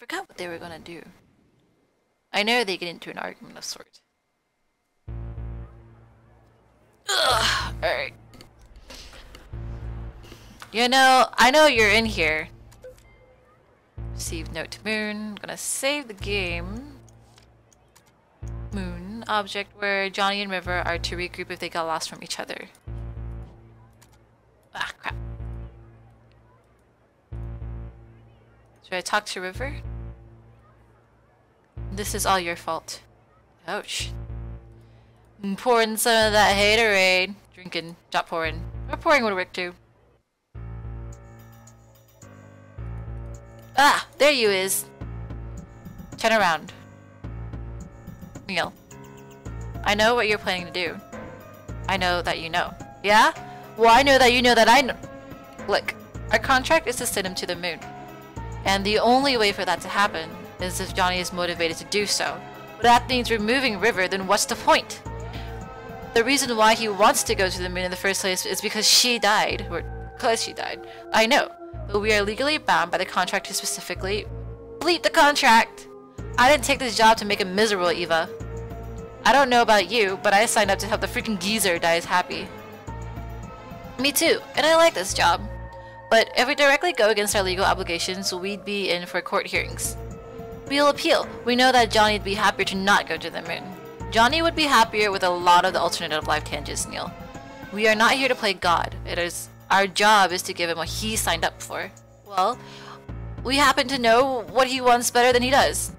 forgot what they were gonna do. I know they get into an argument of sort. Ugh, alright. You know, I know you're in here. Receive note to Moon. gonna save the game. Moon, object where Johnny and River are to regroup if they got lost from each other. Ah, crap. Should I talk to River? This is all your fault. Ouch. I'm pouring some of that haterade. Drinking, not pouring. Or pouring would work too. Ah, there you is. Turn around. Neil. I know what you're planning to do. I know that you know. Yeah? Well, I know that you know that I know. Look, our contract is to send him to the moon. And the only way for that to happen is if Johnny is motivated to do so. But that means removing River, then what's the point? The reason why he wants to go to the moon in the first place is because she died. Or because she died. I know. But we are legally bound by the contract to specifically bleep the contract! I didn't take this job to make him miserable, Eva. I don't know about you, but I signed up to help the freaking geezer die as happy. Me too, and I like this job. But if we directly go against our legal obligations, we'd be in for court hearings. We'll appeal. We know that Johnny would be happier to not go to the moon. Johnny would be happier with a lot of the alternative life tangents, Neil. We are not here to play God. It is our job is to give him what he signed up for. Well, we happen to know what he wants better than he does.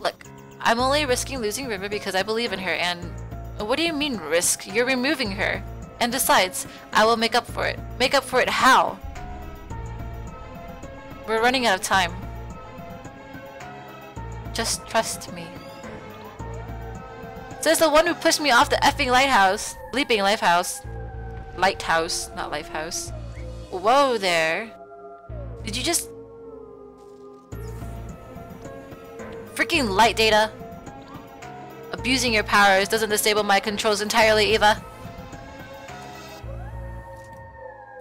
Look, I'm only risking losing River because I believe in her and... What do you mean risk? You're removing her. And besides, I will make up for it. Make up for it how? We're running out of time. Just trust me. Says the one who pushed me off the effing lighthouse. Leaping lighthouse. Lighthouse, not lifehouse. Whoa there. Did you just... Freaking light data. Abusing your powers doesn't disable my controls entirely, Eva.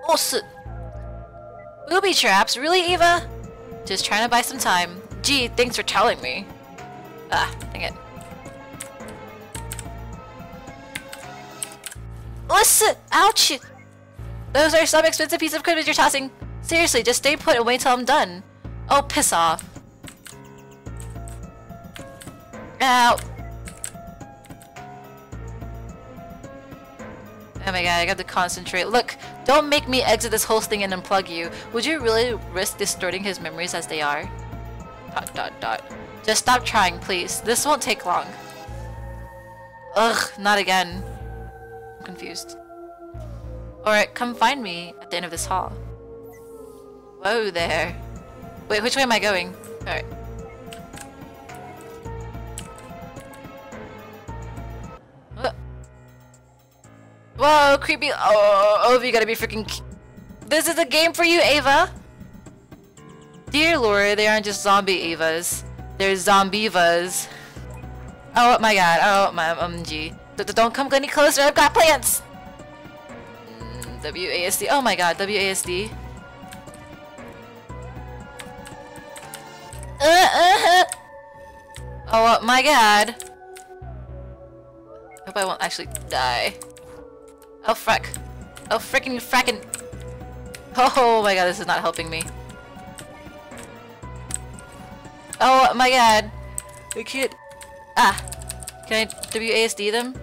Oh, so Booby traps? Really, Eva? Just trying to buy some time. Gee, thanks for telling me. Ah, dang it. Listen! Ouch! Those are some expensive piece of equipment you're tossing. Seriously, just stay put and wait till I'm done. Oh, piss off. Ow. Oh my god, I got to concentrate. Look, don't make me exit this whole thing and unplug you. Would you really risk distorting his memories as they are? Dot dot dot. Just stop trying, please. This won't take long. Ugh, not again. I'm confused. Alright, come find me at the end of this hall. Whoa there. Wait, which way am I going? Alright. Whoa, creepy. Oh, oh, you gotta be freaking. This is a game for you, Ava. Dear Lord, they aren't just zombie Avas. They're zombievas. Oh my god. Oh my umg. Don't come any closer. I've got plants. Mm, WASD. Oh my god. WASD. Uh, uh, uh. Oh my god. Hope I won't actually die. Oh frack. Oh frickin' frackin'. Oh my god, this is not helping me. Oh my god. We can't. Ah. Can I WASD them?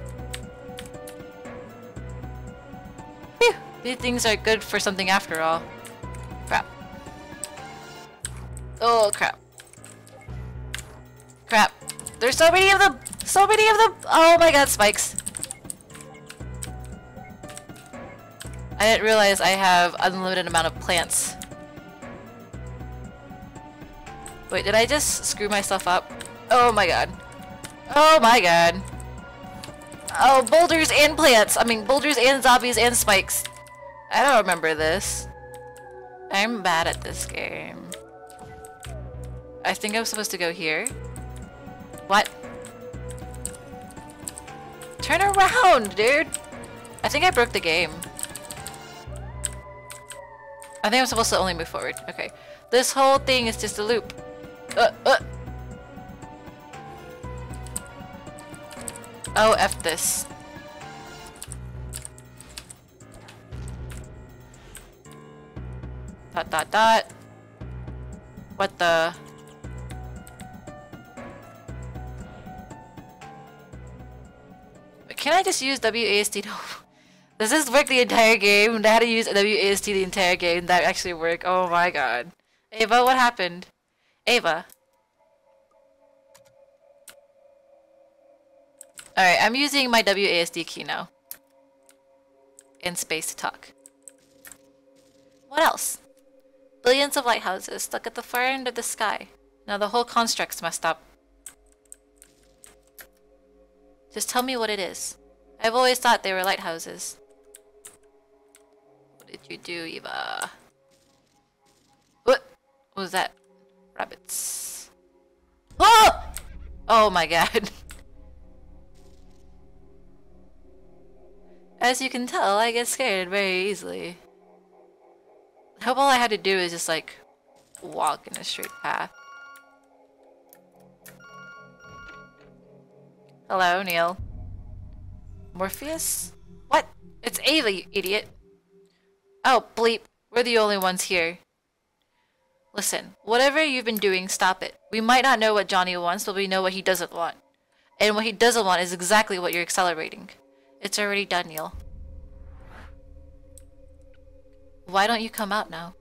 Phew. These things are good for something after all. Crap. Oh crap. Crap. There's so many of them! So many of them! Oh my god, spikes. I didn't realize I have unlimited amount of plants. Wait, did I just screw myself up? Oh my god. Oh my god. Oh, boulders and plants! I mean, boulders and zombies and spikes. I don't remember this. I'm bad at this game. I think I'm supposed to go here. What? Turn around, dude! I think I broke the game. I think I'm supposed to only move forward. Okay. This whole thing is just a loop. Uh, uh. Oh, F this. Dot dot dot. What the? Can I just use WASD? No. Does this work the entire game? Had to use WASD the entire game. That actually work. Oh my god. Ava, what happened? Ava. Alright, I'm using my WASD key now. In space to talk. What else? Billions of lighthouses stuck at the far end of the sky. Now the whole construct's messed up. Just tell me what it is. I've always thought they were lighthouses. Did you do, Eva? What? What was that? Rabbits. Oh! Oh my god. As you can tell, I get scared very easily. I hope all I had to do is just like walk in a straight path. Hello, Neil. Morpheus? What? It's Ava, you idiot. Oh, bleep. We're the only ones here. Listen, whatever you've been doing, stop it. We might not know what Johnny wants, but we know what he doesn't want. And what he doesn't want is exactly what you're accelerating. It's already done, Neil. Why don't you come out now?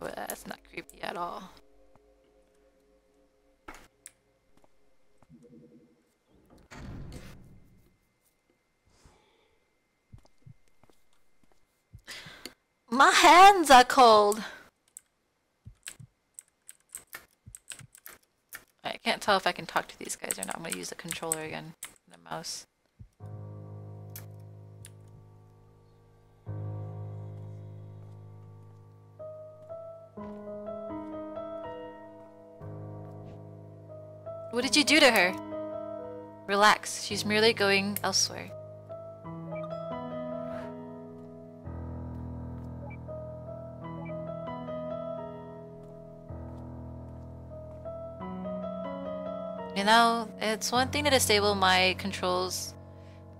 Well, that's not creepy at all. My hands are cold. I can't tell if I can talk to these guys or not. I'm gonna use the controller again, the mouse. What did you do to her? Relax, she's merely going elsewhere. You know, it's one thing to disable my controls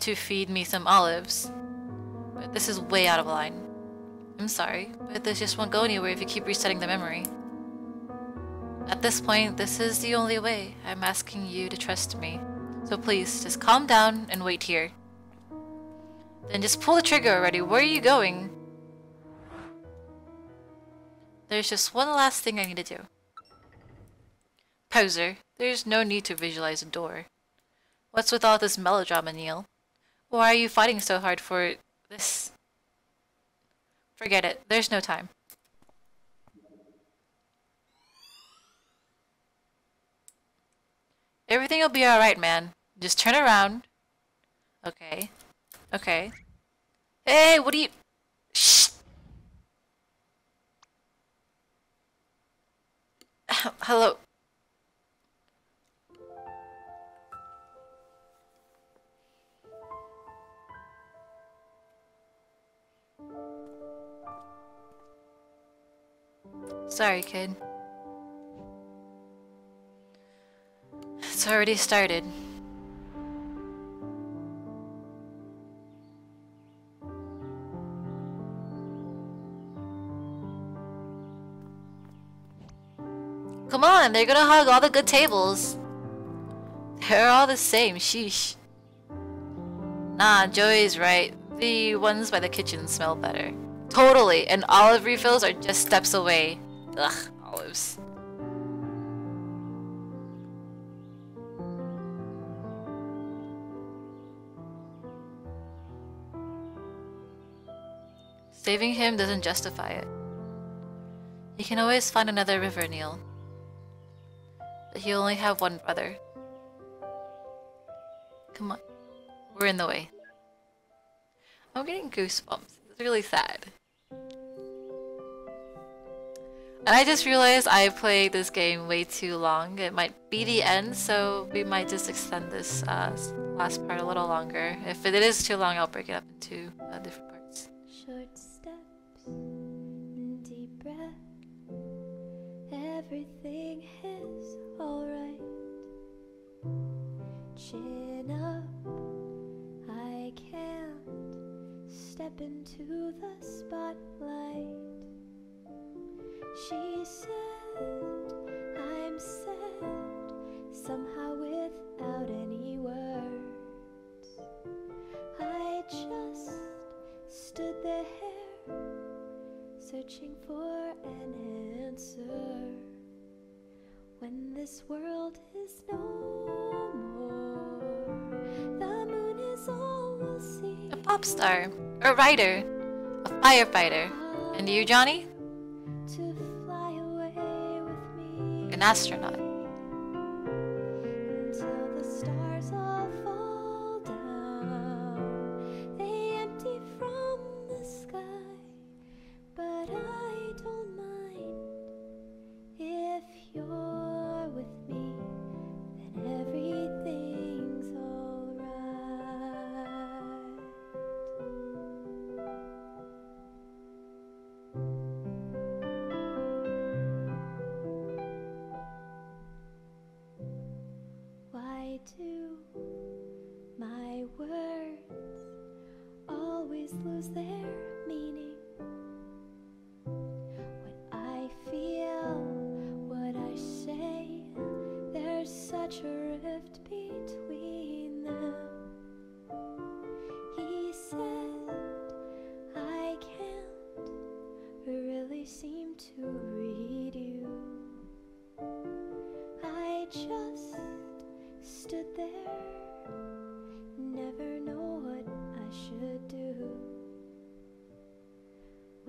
to feed me some olives, but this is way out of line. I'm sorry, but this just won't go anywhere if you keep resetting the memory. At this point, this is the only way. I'm asking you to trust me. So please, just calm down and wait here. Then just pull the trigger already. Where are you going? There's just one last thing I need to do. Poser, there's no need to visualize a door. What's with all this melodrama, Neil? Why are you fighting so hard for this? Forget it. There's no time. Everything will be alright, man. Just turn around. Okay. Okay. Hey, what are you... Shh! Hello. Sorry, kid. It's already started. Come on, they're gonna hug all the good tables. They're all the same, sheesh. Nah, Joey's right. The ones by the kitchen smell better. Totally, and olive refills are just steps away. Ugh, olives. Saving him doesn't justify it. He can always find another river, Neil. But he only have one brother. Come on. We're in the way. I'm getting goosebumps. It's really sad. And I just realized I played this game way too long. It might be the end, so we might just extend this uh, last part a little longer. If it is too long, I'll break it up into uh, different parts. Short Said, I'm sad, somehow without any words. I just stood there, searching for an answer. When this world is no more, the moon is all we'll see. A pop star. A writer. A firefighter. And you, Johnny? Astronaut.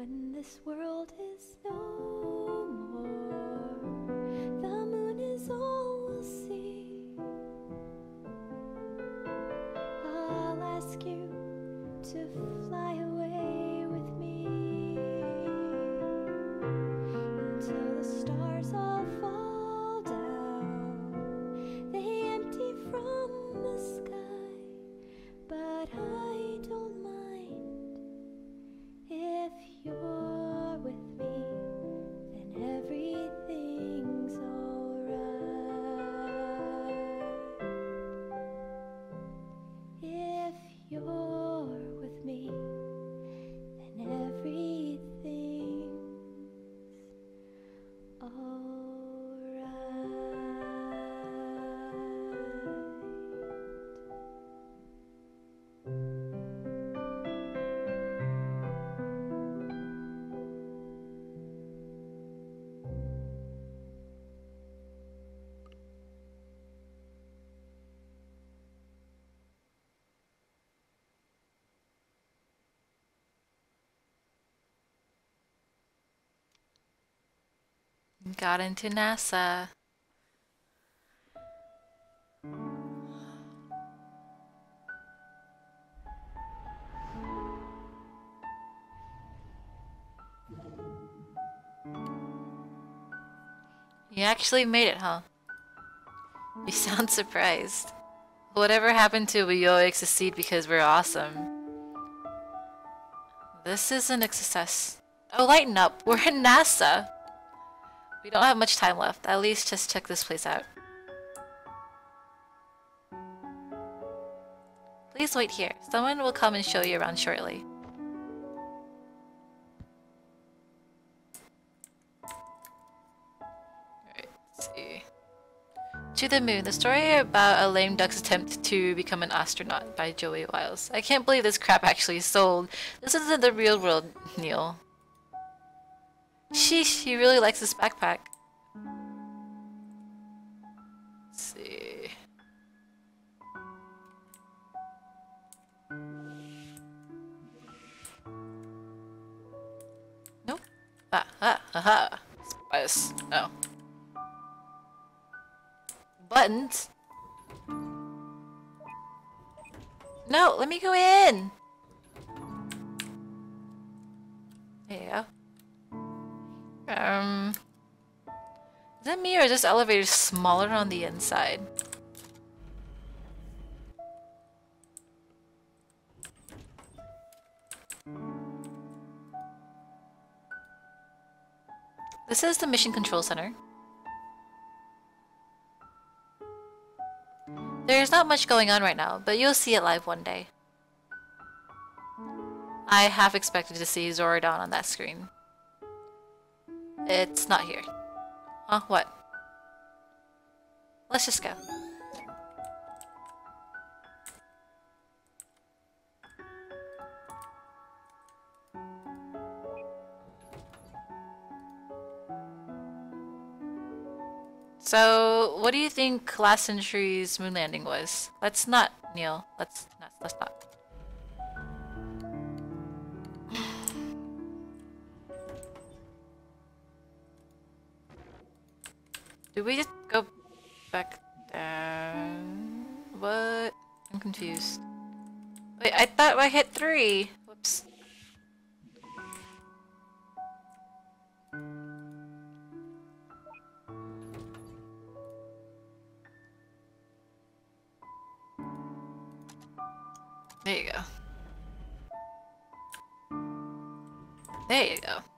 When this world is no Got into NASA. You actually made it, huh? You sound surprised. Whatever happened to we always succeed because we're awesome. This isn't a success. Oh, lighten up. We're in NASA. We don't have much time left. At least just check this place out. Please wait here. Someone will come and show you around shortly. Alright, see. To the Moon, the story about a lame duck's attempt to become an astronaut by Joey Wyles. I can't believe this crap actually sold. This isn't the real world, Neil. Sheesh, he really likes this backpack. Let's see. Nope. Ah, ha, ah, aha. Spice. No. Buttons? No, let me go in! me or this elevator smaller on the inside? This is the Mission Control Center. There's not much going on right now, but you'll see it live one day. I half expected to see Zoradon on that screen. It's not here. Huh? What? Let's just go. So, what do you think last century's moon landing was? Let's not, Neil. Let's not. Let's not. Do we just go back down? Hmm. What? I'm confused. Wait, I thought I hit three. Whoops. There you go. There you go.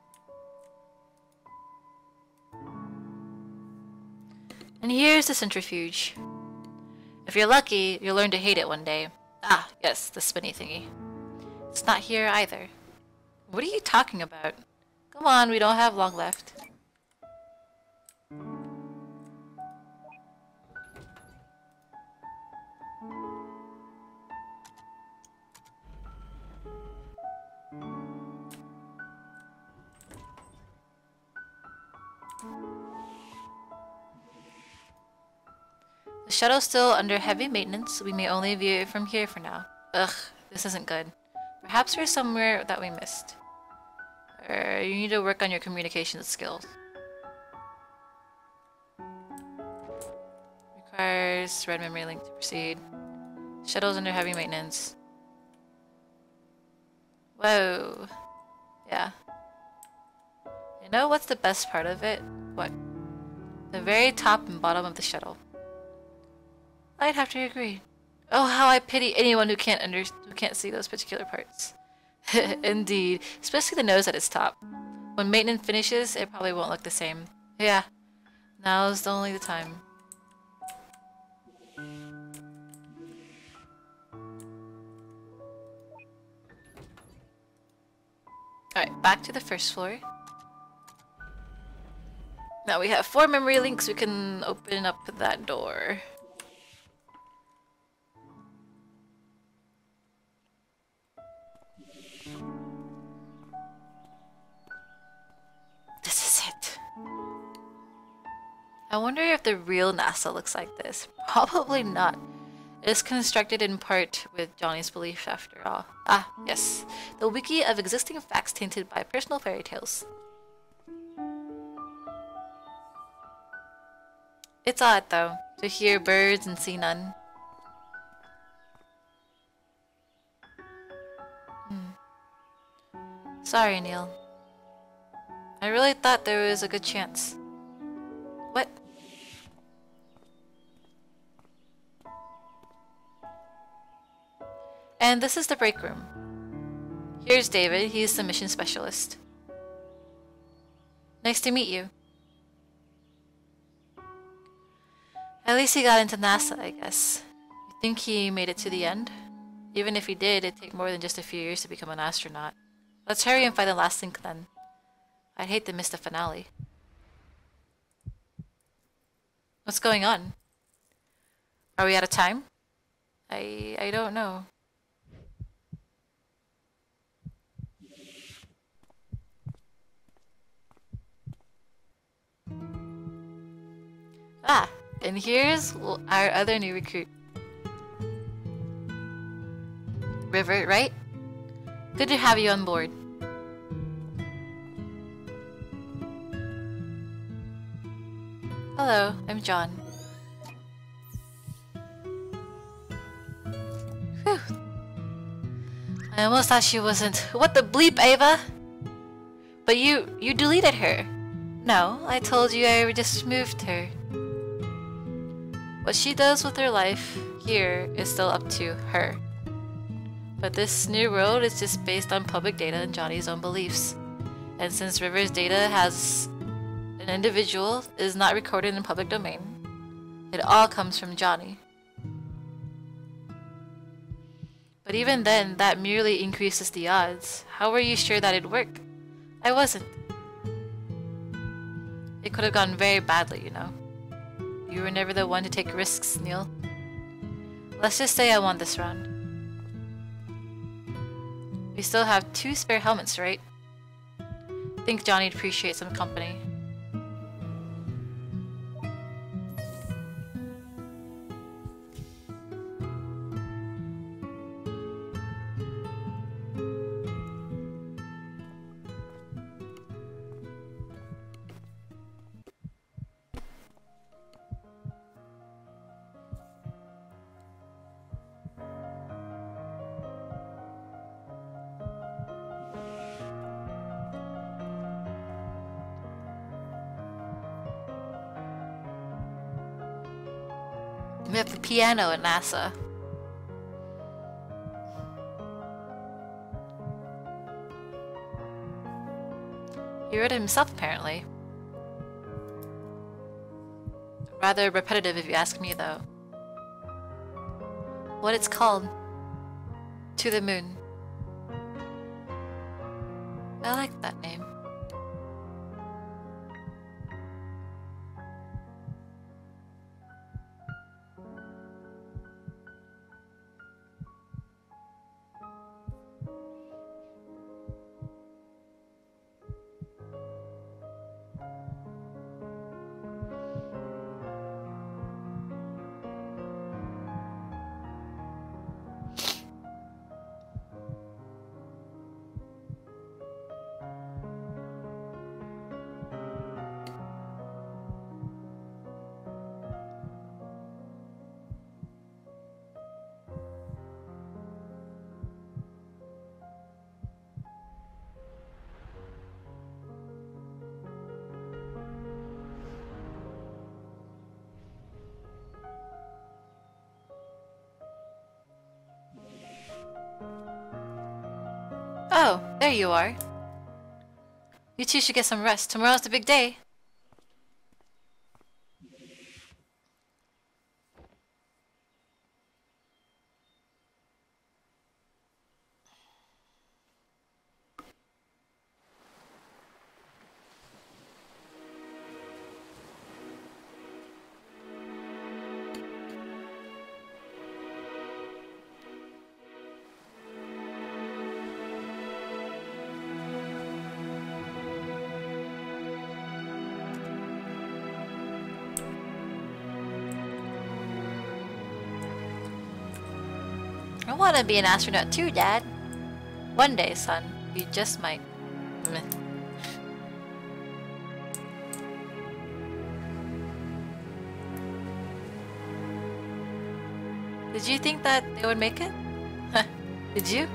Here's the centrifuge. If you're lucky, you'll learn to hate it one day. Ah, yes, the spinny thingy. It's not here either. What are you talking about? Come on, we don't have long left. Shuttle's still under heavy maintenance. We may only view it from here for now. Ugh, this isn't good. Perhaps we're somewhere that we missed. You need to work on your communication skills. Requires red memory link to proceed. Shuttle's under heavy maintenance. Whoa. Yeah. You know what's the best part of it? What? The very top and bottom of the shuttle. I'd have to agree. Oh, how I pity anyone who can't under who can't see those particular parts. Indeed, especially the nose at its top. When maintenance finishes, it probably won't look the same. Yeah, now's the only the time. Alright, back to the first floor. Now we have four memory links, we can open up that door. I wonder if the real NASA looks like this. Probably not. It is constructed in part with Johnny's belief after all. Ah, yes. The wiki of existing facts tainted by personal fairy tales. It's odd, though, to hear birds and see none. Hmm. Sorry, Neil. I really thought there was a good chance. And this is the break room. Here's David, he's the mission specialist. Nice to meet you. At least he got into NASA, I guess. You think he made it to the end? Even if he did, it'd take more than just a few years to become an astronaut. Let's hurry and find the last link then. I'd hate to miss the finale. What's going on? Are we out of time? I I don't know. Ah, and here's our other new recruit. River, right? Good to have you on board. Hello, I'm John. Whew. I almost thought she wasn't. What the bleep, Ava? But you, you deleted her. No, I told you I just moved her. What she does with her life here is still up to her. But this new world is just based on public data and Johnny's own beliefs. And since River's data has an individual is not recorded in public domain, it all comes from Johnny. But even then, that merely increases the odds. How were you sure that it'd work? I wasn't. It could have gone very badly, you know. You were never the one to take risks, Neil. Let's just say I won this round. We still have two spare helmets, right? think Johnny'd appreciate some company. We have the piano at NASA. He wrote it himself, apparently. Rather repetitive if you ask me, though. What it's called? To the Moon. I like that name. Oh, there you are. You two should get some rest. Tomorrow's the big day. Want to be an astronaut too, Dad. One day, son. You just might. Meh. Did you think that they would make it? Did you?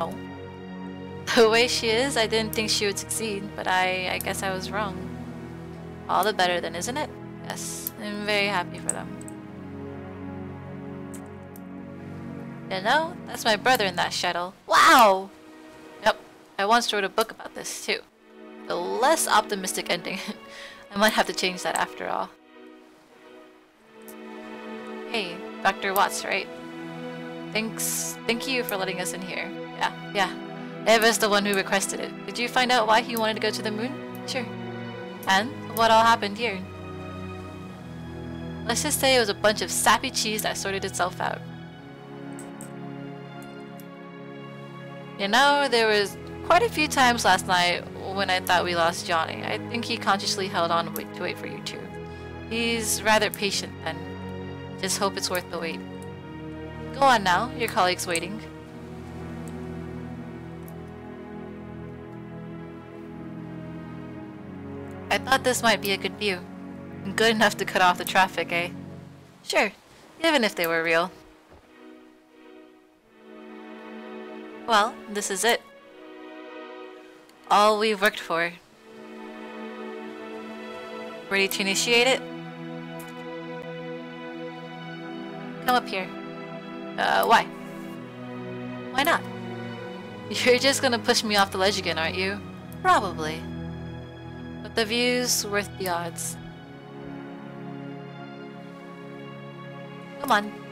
Oh. The way she is, I didn't think she would succeed, but I, I guess I was wrong. All the better then, isn't it? Yes, I'm very happy for them. Know, that's my brother in that shuttle. Wow! Yep, I once wrote a book about this too. A less optimistic ending. I might have to change that after all. Hey, Dr. Watts, right? Thanks, thank you for letting us in here. Yeah, yeah. Eva's the one who requested it. Did you find out why he wanted to go to the moon? Sure. And what all happened here? Let's just say it was a bunch of sappy cheese that sorted itself out. You know, there was quite a few times last night when I thought we lost Johnny. I think he consciously held on to wait for you two. He's rather patient and just hope it's worth the wait. Go on now, your colleague's waiting. I thought this might be a good view. Good enough to cut off the traffic, eh? Sure, even if they were real. Well, this is it. All we've worked for. Ready to initiate it? Come up here. Uh, why? Why not? You're just gonna push me off the ledge again, aren't you? Probably. But the view's worth the odds. Come on.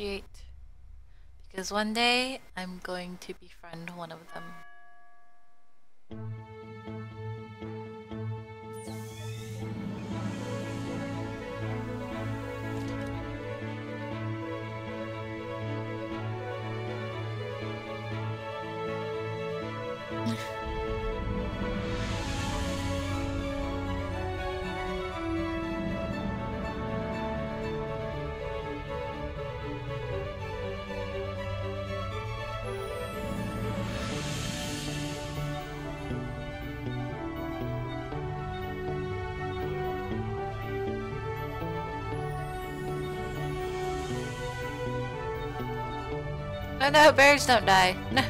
Initiate. Because one day I'm going to befriend one of them. No, birds don't die. No.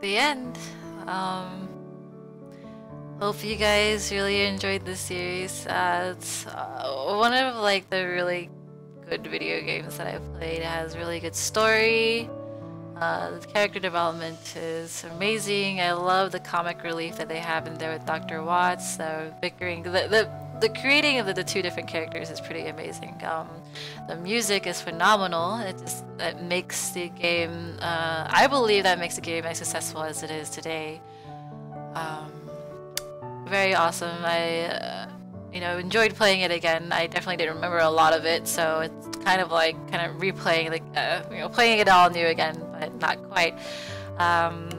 The end. Um, hope you guys really enjoyed this series. Uh, it's uh, one of like the really good video games that I've played. It has really good story. Uh, the character development is amazing. I love the comic relief that they have in there with Dr. Watts. The bickering, the, the the creating of the, the, two different characters is pretty amazing. Um, the music is phenomenal. It just it makes the game. Uh, I believe that makes the game as successful as it is today. Um, very awesome. I, uh, you know, enjoyed playing it again. I definitely didn't remember a lot of it, so it's kind of like kind of replaying, like uh, you know, playing it all new again, but not quite. Um,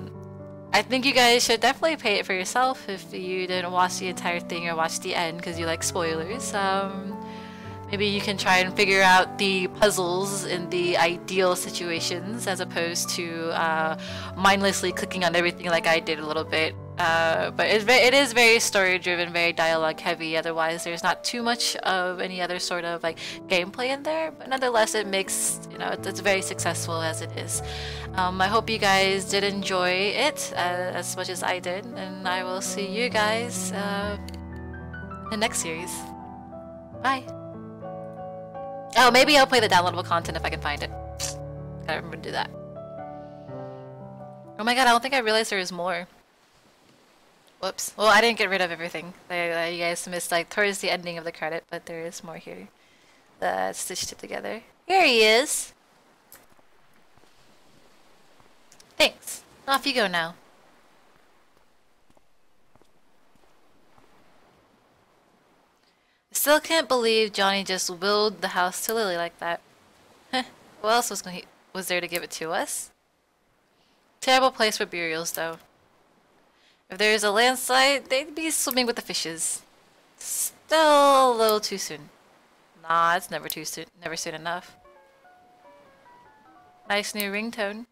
I think you guys should definitely pay it for yourself if you didn't watch the entire thing or watch the end because you like spoilers. Um, maybe you can try and figure out the puzzles in the ideal situations as opposed to uh, mindlessly clicking on everything like I did a little bit uh, but it, it is very story driven, very dialogue heavy. Otherwise, there's not too much of any other sort of like gameplay in there. But nonetheless, it makes you know it's very successful as it is. Um, I hope you guys did enjoy it uh, as much as I did, and I will see you guys uh, in the next series. Bye. Oh, maybe I'll play the downloadable content if I can find it. Gotta remember to do that. Oh my god, I don't think I realized there was more. Whoops. Well, I didn't get rid of everything. uh, you guys missed like towards the ending of the credit, but there is more here. That stitched it together. Here he is. Thanks. Off you go now. Still can't believe Johnny just willed the house to Lily like that. Who else was, was there to give it to us? Terrible place for burials, though. If there's a landslide, they'd be swimming with the fishes. Still a little too soon. Nah, it's never too soon. Never soon enough. Nice new ringtone.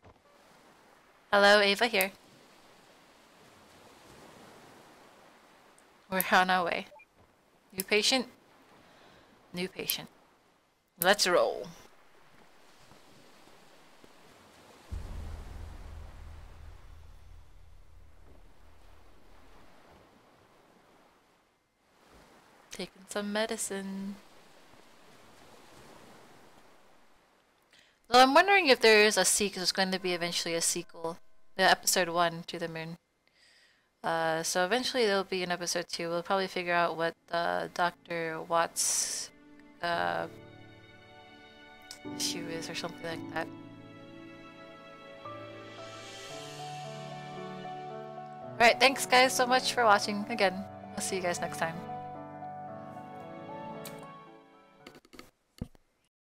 Hello, Ava here. We're on our way. New patient? New patient. Let's roll. Some medicine. Well, I'm wondering if there is a sequel. There's going to be eventually a sequel, the episode one to the moon. Uh, so eventually there'll be an episode two. We'll probably figure out what uh, Doctor Watts' uh, issue is or something like that. Alright, thanks guys so much for watching again. I'll see you guys next time.